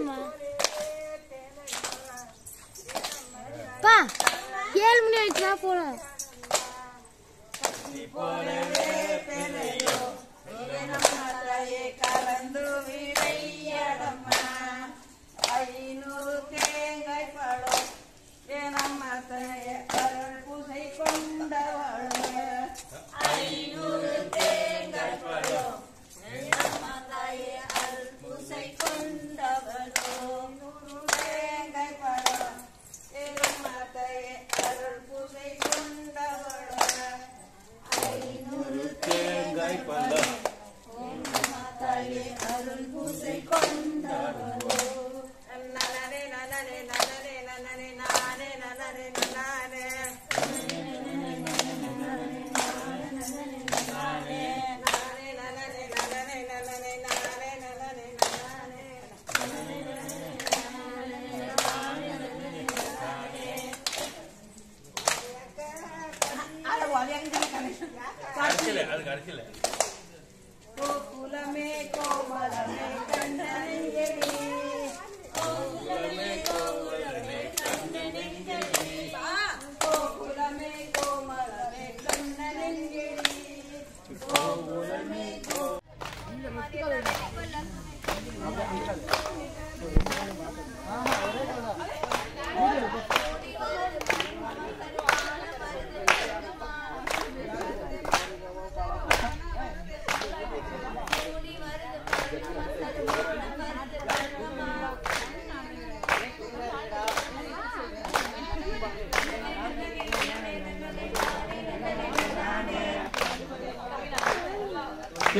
மணி பா ஏழு மணி ஆயிடுச்சுனா போலாம் life and love. अरे गाड़ी चले कोमल में।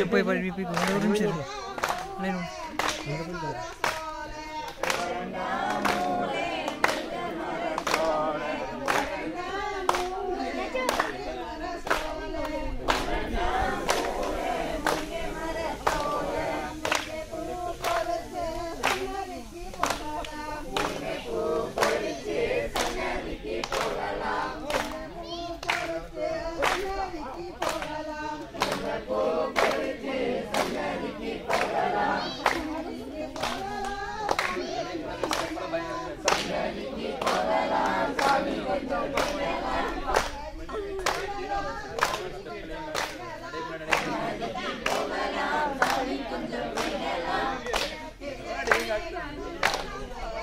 Puoi poi lui più, non. lo Thank you.